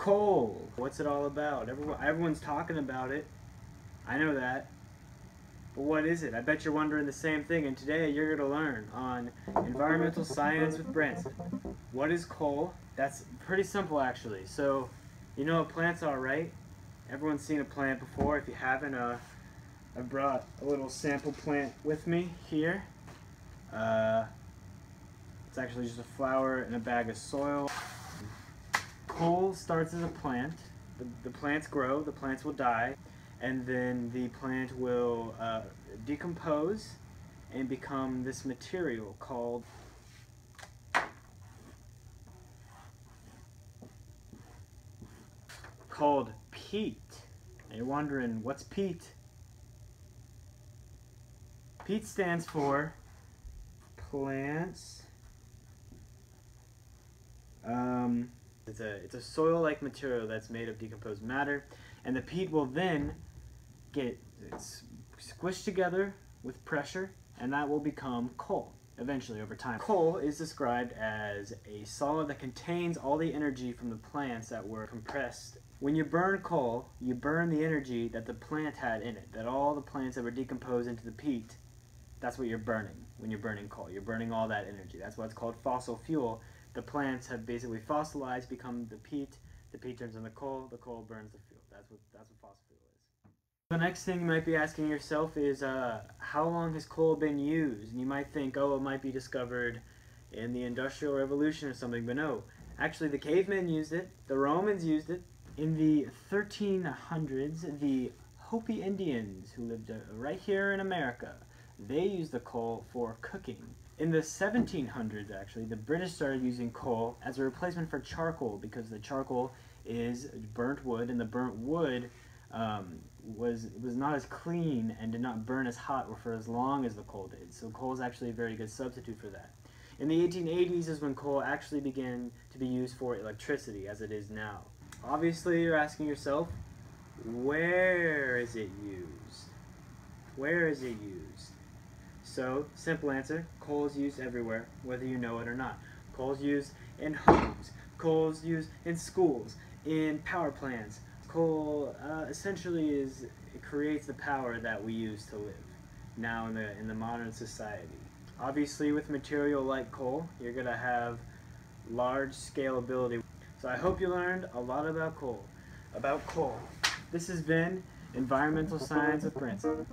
Coal. What's it all about? Everyone, everyone's talking about it. I know that. But what is it? I bet you're wondering the same thing, and today you're going to learn on Environmental Science with Branson. What is coal? That's pretty simple, actually. So, you know what plants are, right? Everyone's seen a plant before. If you haven't, uh, I brought a little sample plant with me here. Uh, it's actually just a flower in a bag of soil coal starts as a plant. The, the plants grow, the plants will die, and then the plant will uh, decompose and become this material called called peat. And you're wondering, what's peat? Peat stands for plants um, it's a, it's a soil-like material that's made of decomposed matter, and the peat will then get squished together with pressure, and that will become coal eventually over time. Coal is described as a solid that contains all the energy from the plants that were compressed. When you burn coal, you burn the energy that the plant had in it, that all the plants that were decomposed into the peat, that's what you're burning when you're burning coal. You're burning all that energy. That's why it's called fossil fuel the plants have basically fossilized, become the peat. The peat turns into coal. The coal burns the fuel. That's what that's what fossil fuel is. The next thing you might be asking yourself is, uh, how long has coal been used? And you might think, oh, it might be discovered in the Industrial Revolution or something, but no. Actually, the cavemen used it. The Romans used it. In the 1300s, the Hopi Indians, who lived uh, right here in America, they used the coal for cooking. In the 1700s, actually, the British started using coal as a replacement for charcoal because the charcoal is burnt wood, and the burnt wood um, was was not as clean and did not burn as hot or for as long as the coal did. So coal is actually a very good substitute for that. In the 1880s is when coal actually began to be used for electricity, as it is now. Obviously, you're asking yourself, where is it used? Where is it used? So, simple answer, coal is used everywhere, whether you know it or not. Coal is used in homes, coal is used in schools, in power plants. Coal uh, essentially is, it creates the power that we use to live now in the, in the modern society. Obviously with material like coal, you're going to have large scalability. So I hope you learned a lot about coal. About coal. This has been Environmental Science with Branson.